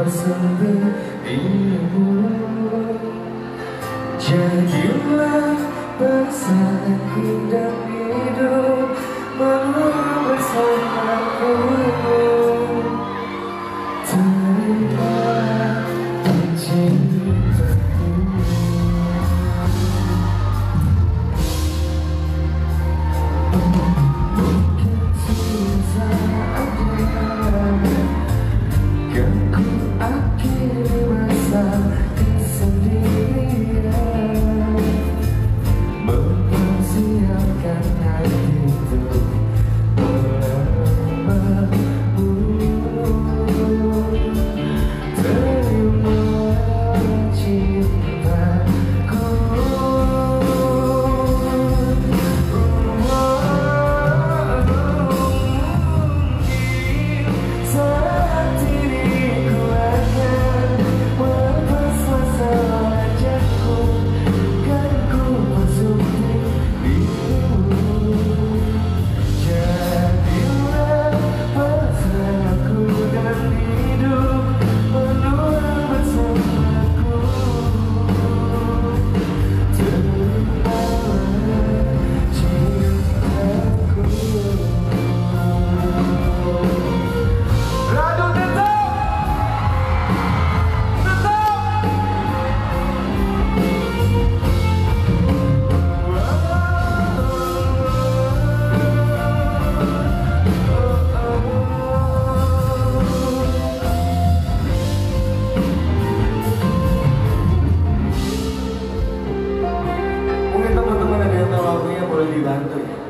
bersemi ibu Jadilah bersamaku dan love. विधान तो है